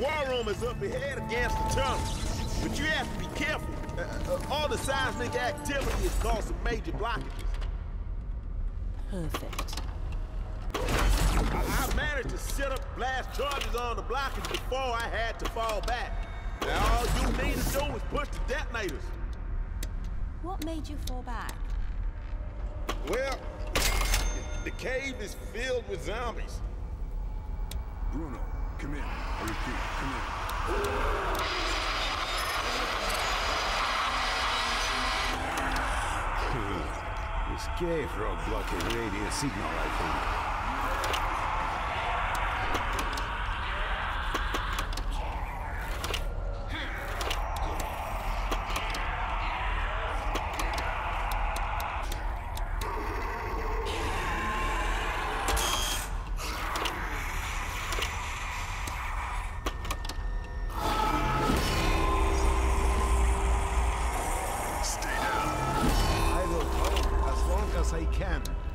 Right. The war room is up ahead against the tunnel. But you have to be careful. Uh, uh, all the seismic activity has caused some major blockages. Perfect. I, I managed to set up blast charges on the blockage before I had to fall back. Now all you need to do is push the detonators. What made you fall back? Well, the cave is filled with zombies. Bruno, come in. I repeat, come in. This cave rock blocking radio signal, I think. Stay down. I will hold as long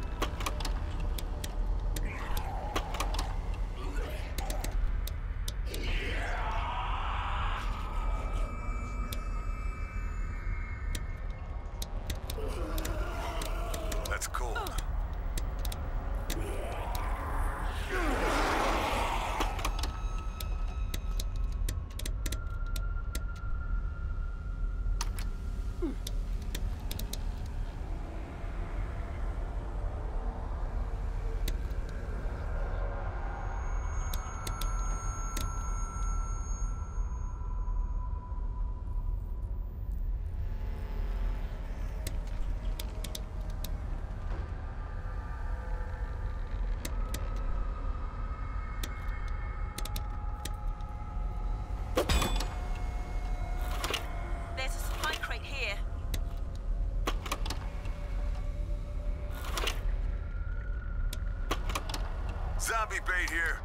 Zombie bait here.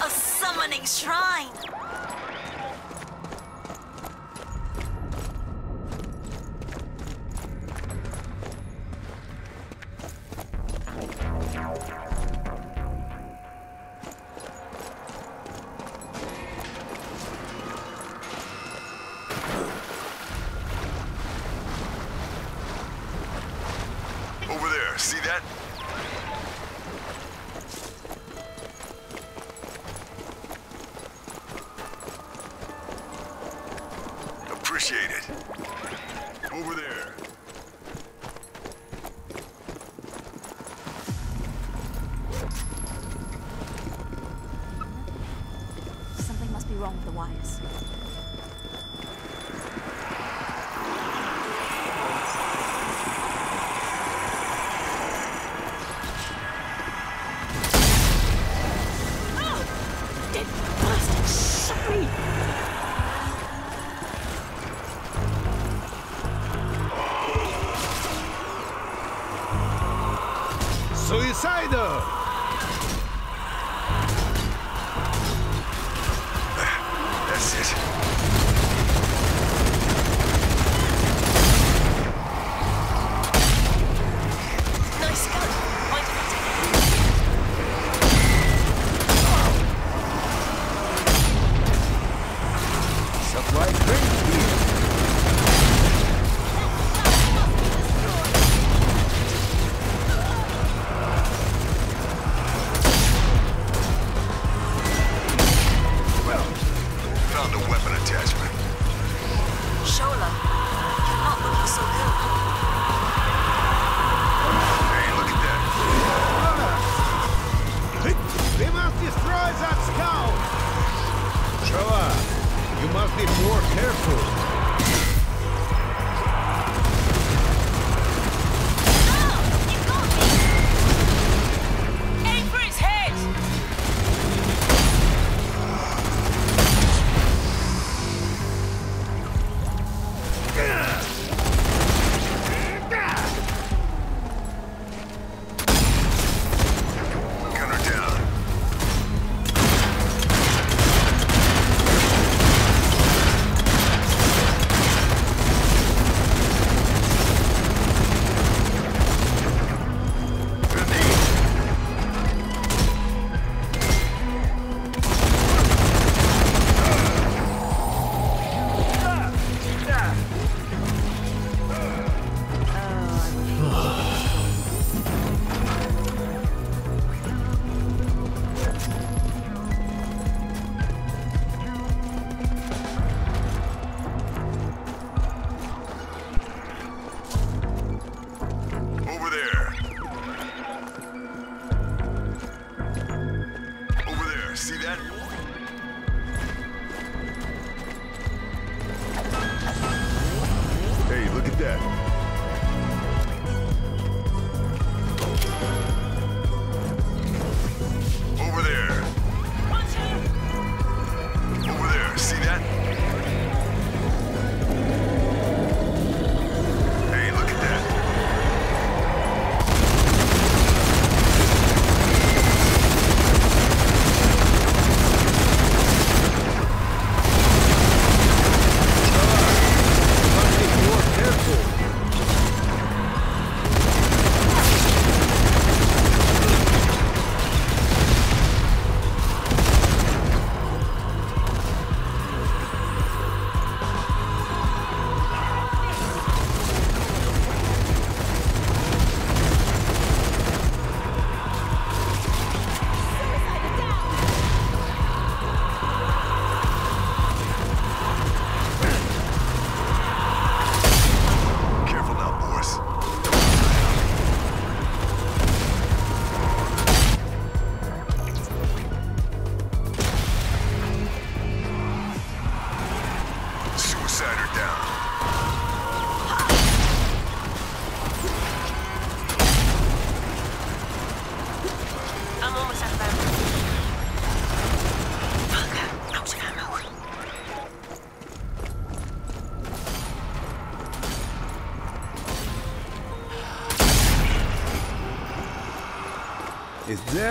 A summoning shrine!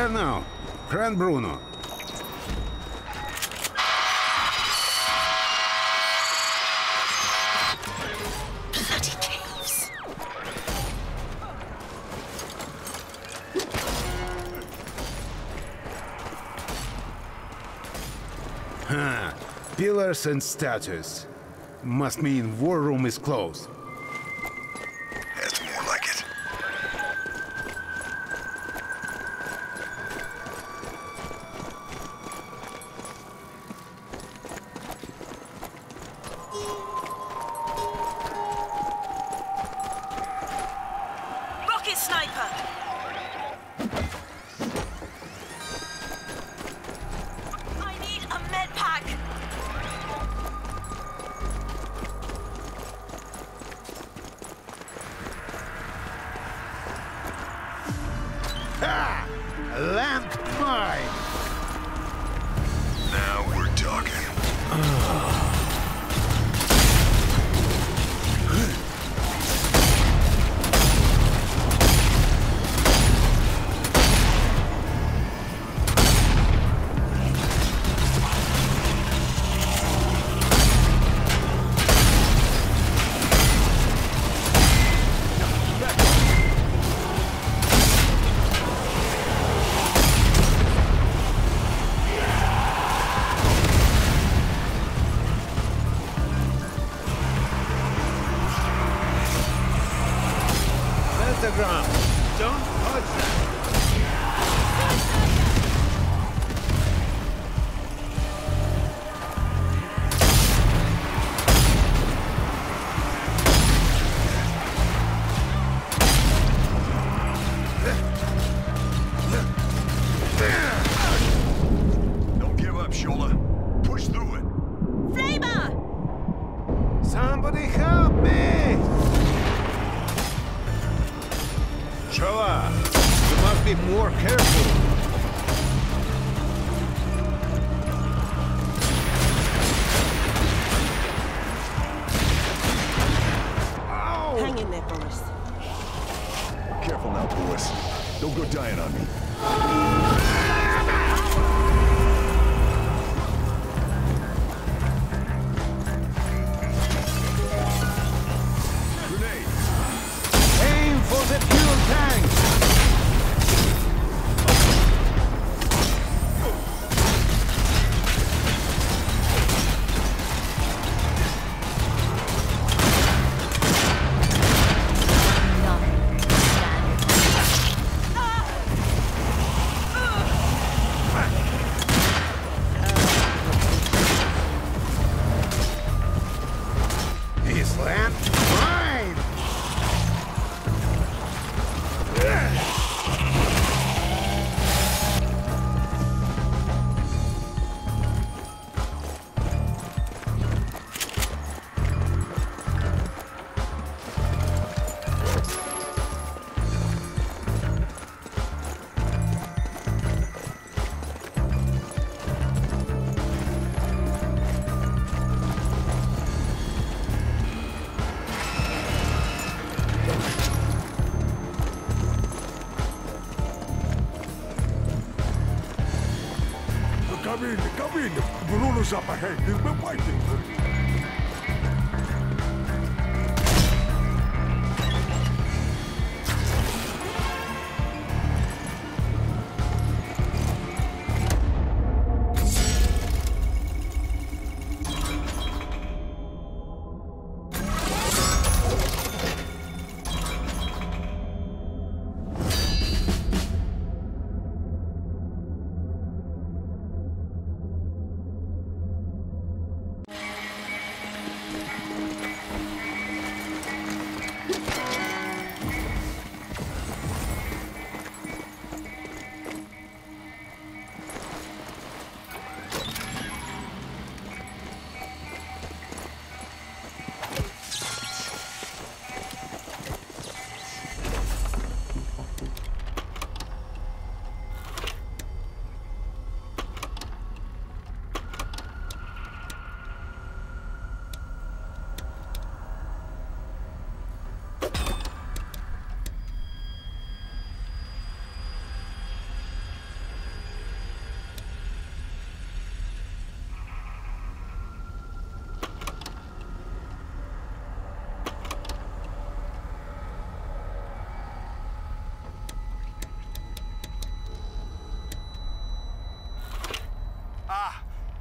Where now? Friend Bruno. Bloody caves. Huh. Pillars and statues. Must mean war room is closed. Up ahead. He's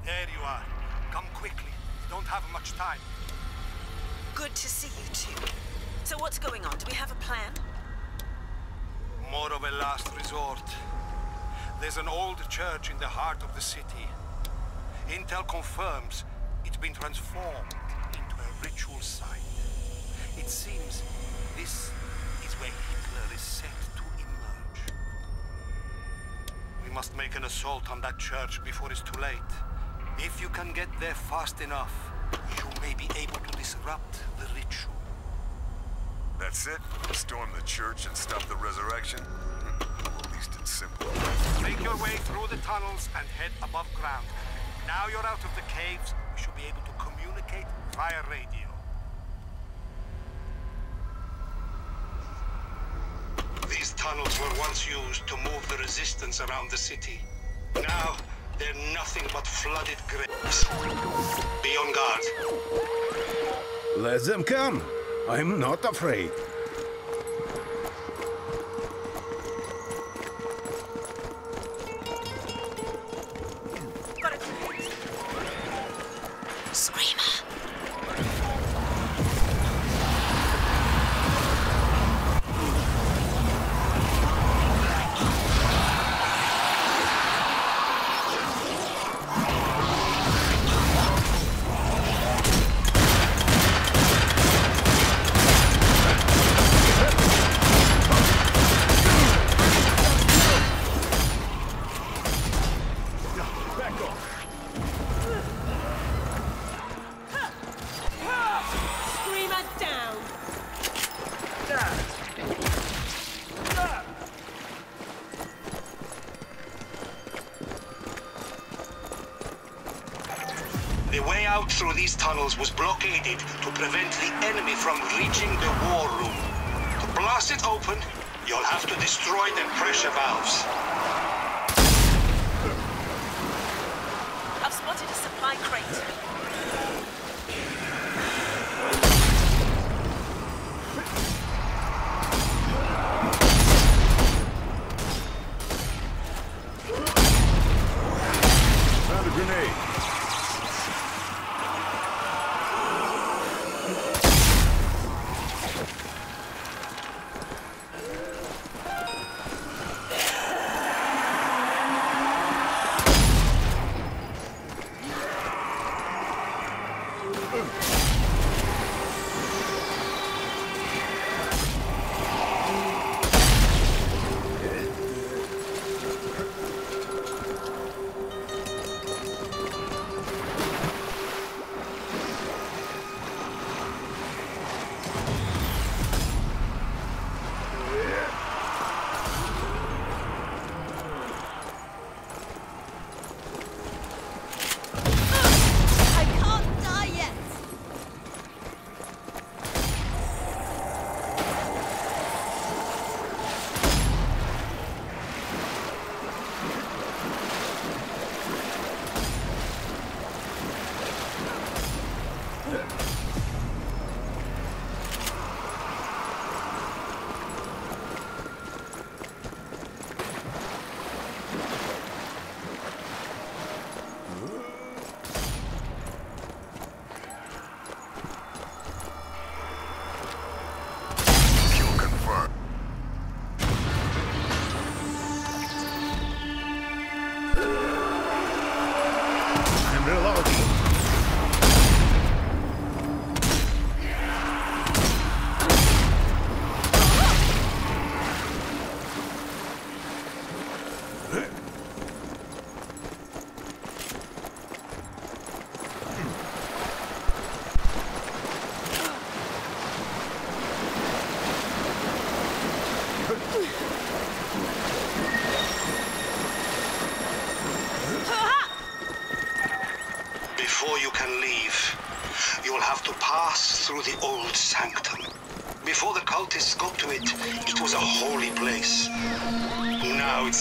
there you are. Come quickly. We don't have much time. Good to see you two. So what's going on? Do we have a plan? More of a last resort. There's an old church in the heart of the city. Intel confirms it's been transformed into a ritual site. It seems this is where Hitler is set to emerge. We must make an assault on that church before it's too late. If you can get there fast enough, you may be able to disrupt the ritual. That's it? Storm the church and stop the resurrection? At least it's simple. Make your way through the tunnels and head above ground. Now you're out of the caves, we should be able to communicate via radio. These tunnels were once used to move the resistance around the city. Now, they're nothing but flooded graves. Be on guard. Let them come. I'm not afraid. The way out through these tunnels was blockaded to prevent the enemy from reaching the war room. To blast it open, you'll have to destroy the pressure valves.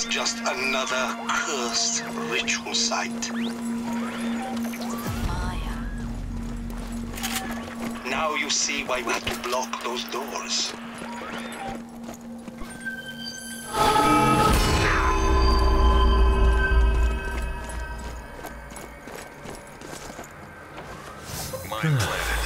just another cursed ritual site. Now you see why we had to block those doors. My.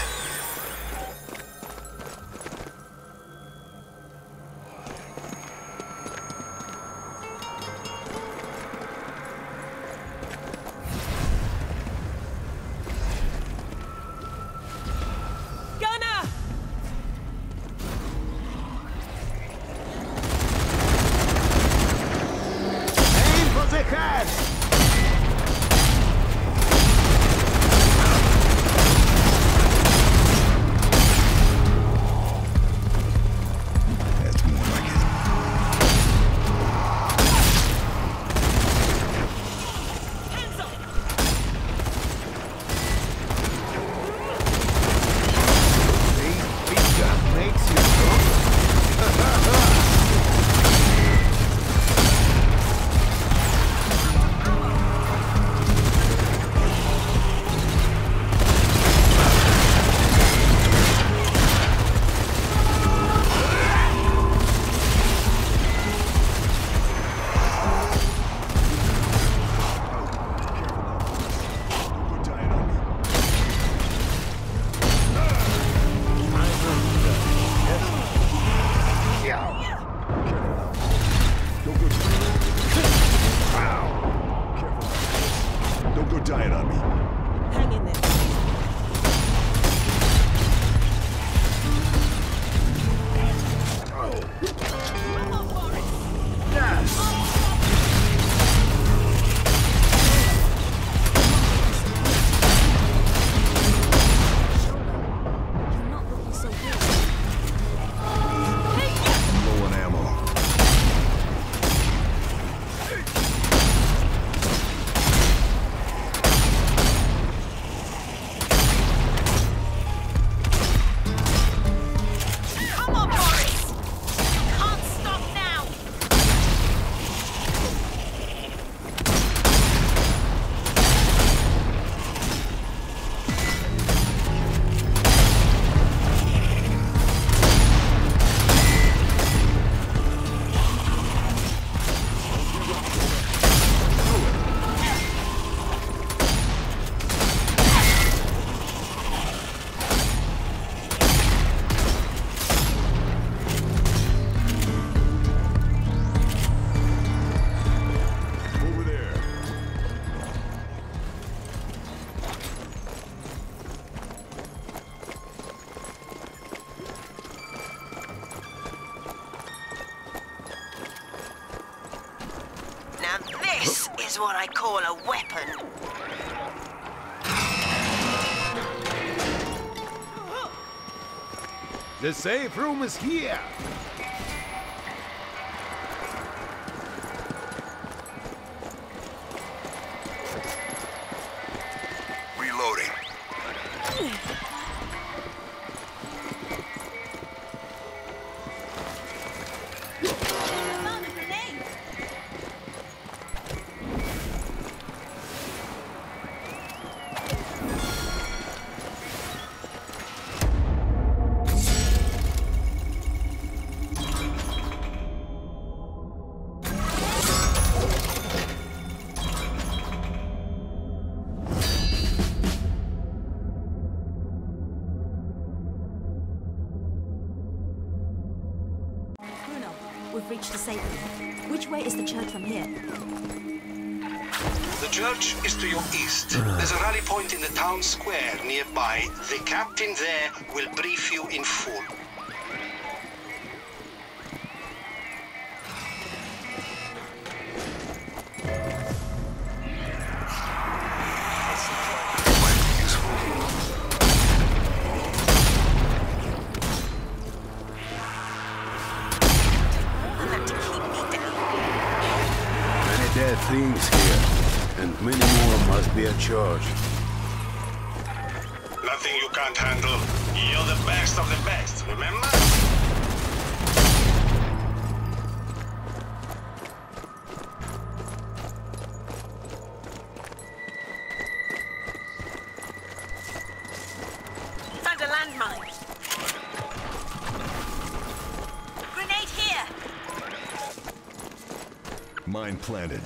Don't go dying on me. Hang in there. Oh. Yes! The safe room is here. Nothing you can't handle. You're the best of the best, remember? Found a landmine. Grenade here! Mine planted.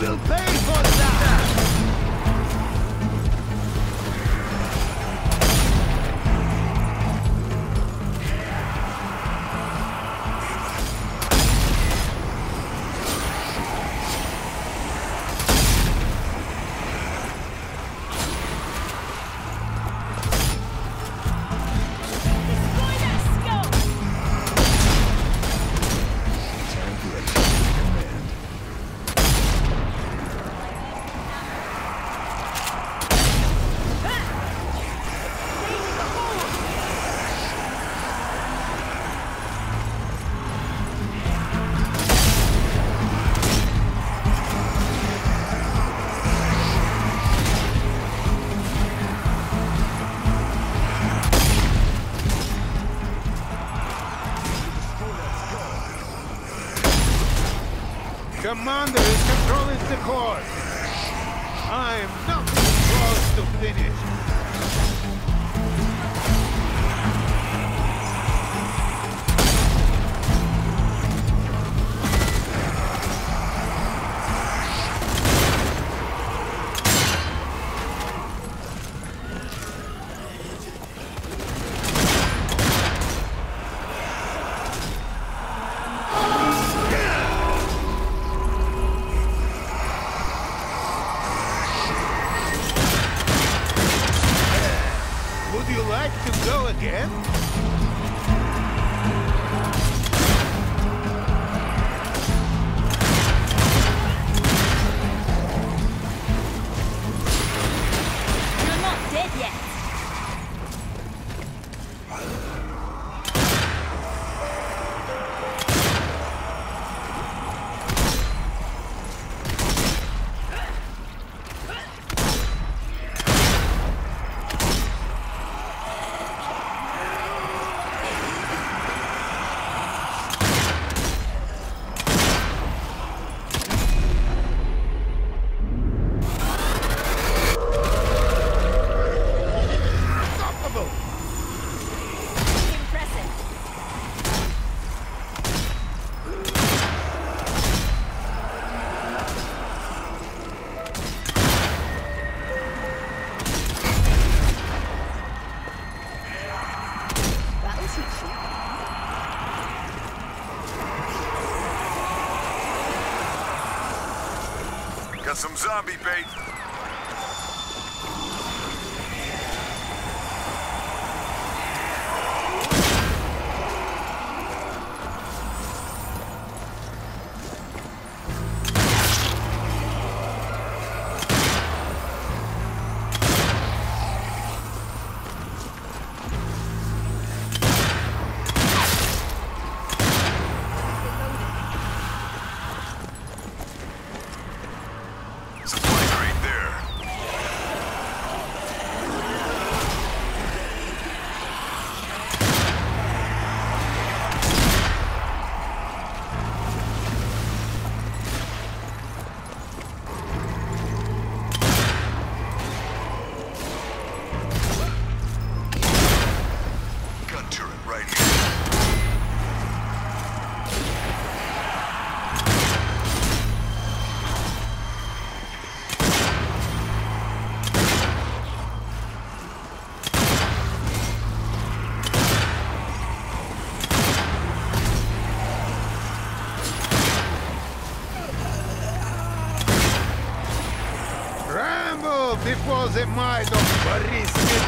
will. pay command some zombie bait. It was a might of Boris.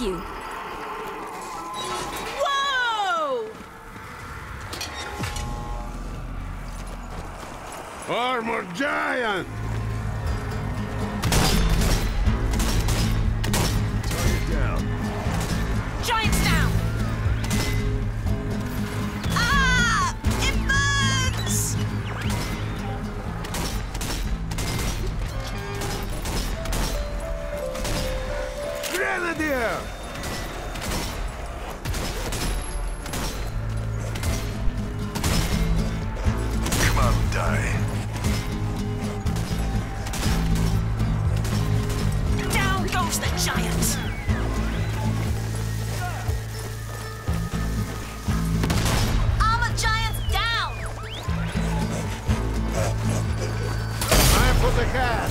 You. Whoa! Armored giant! That's the they.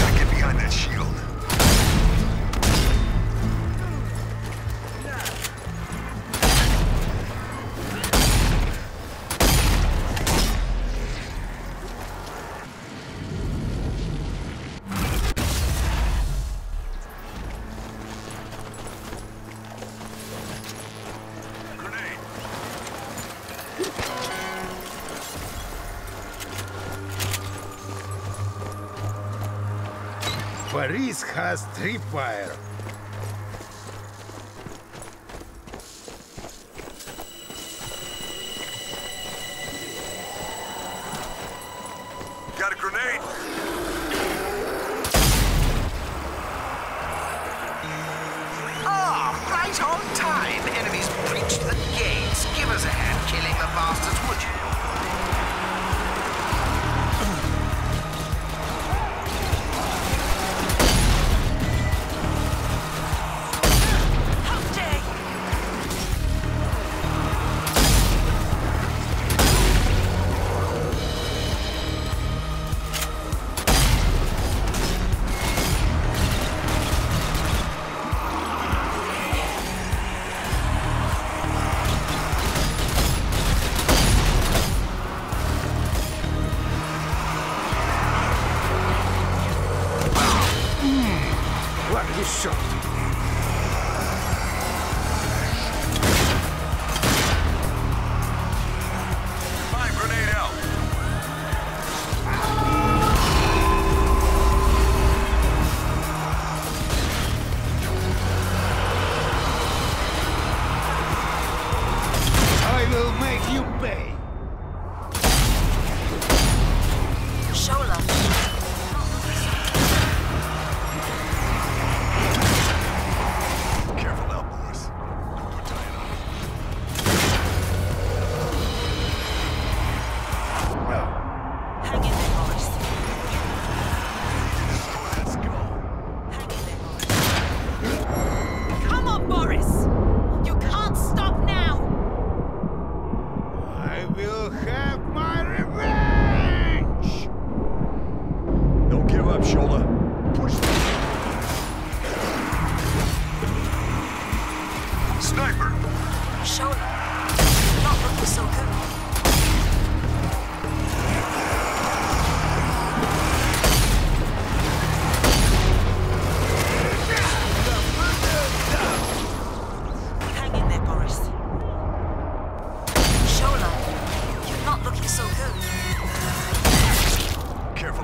Gotta get behind that shield. This has tripwire. Благий щорт!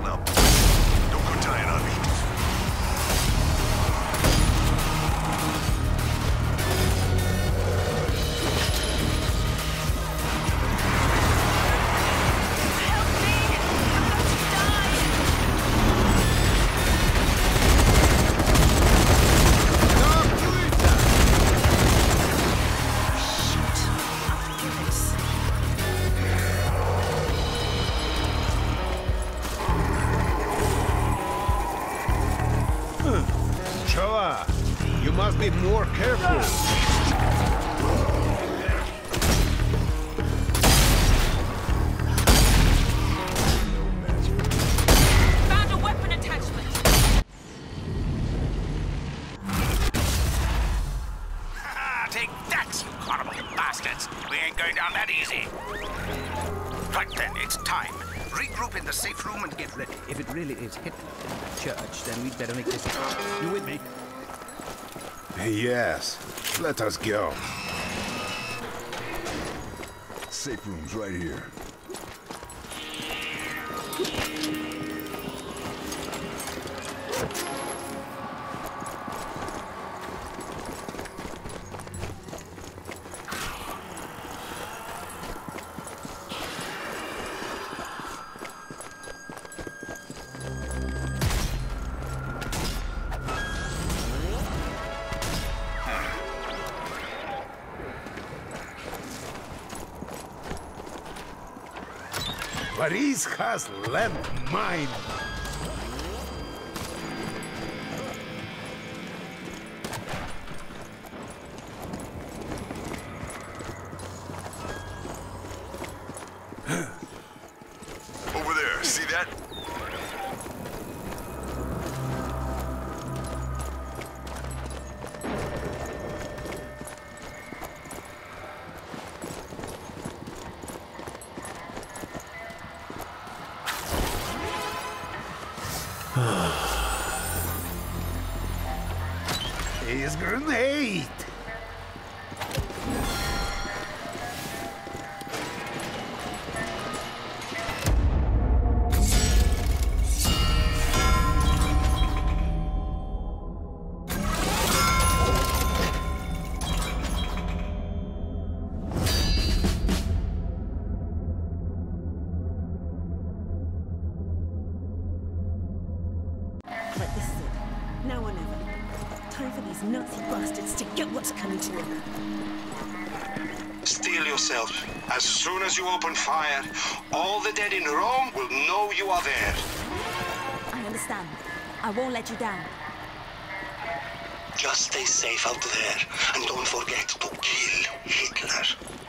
up. let us go. Safe room's right here. Paris has left mine. down. Just stay safe out there and don't forget to kill Hitler.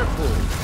careful.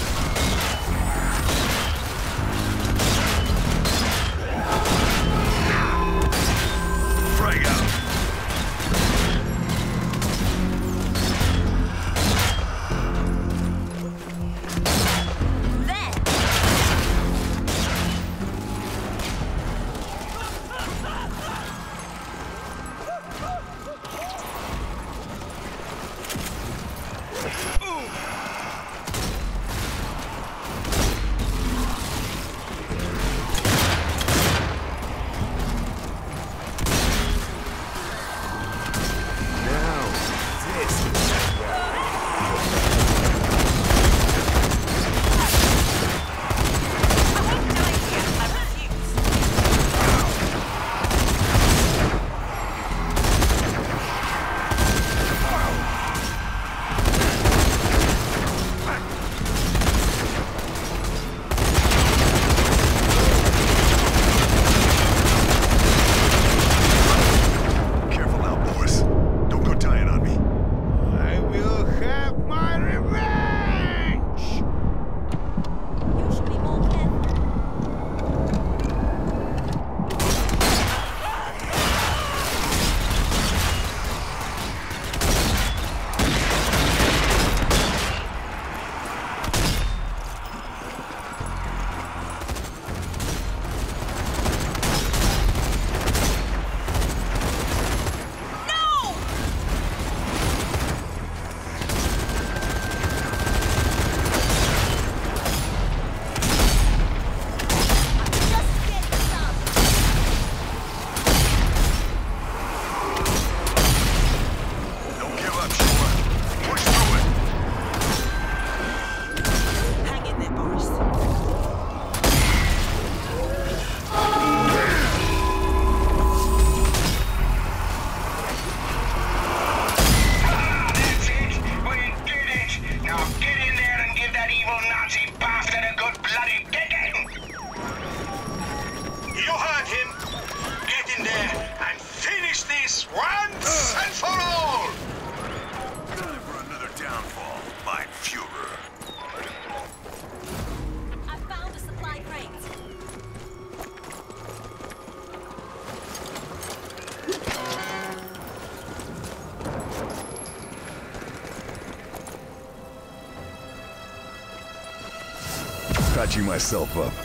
Myself up.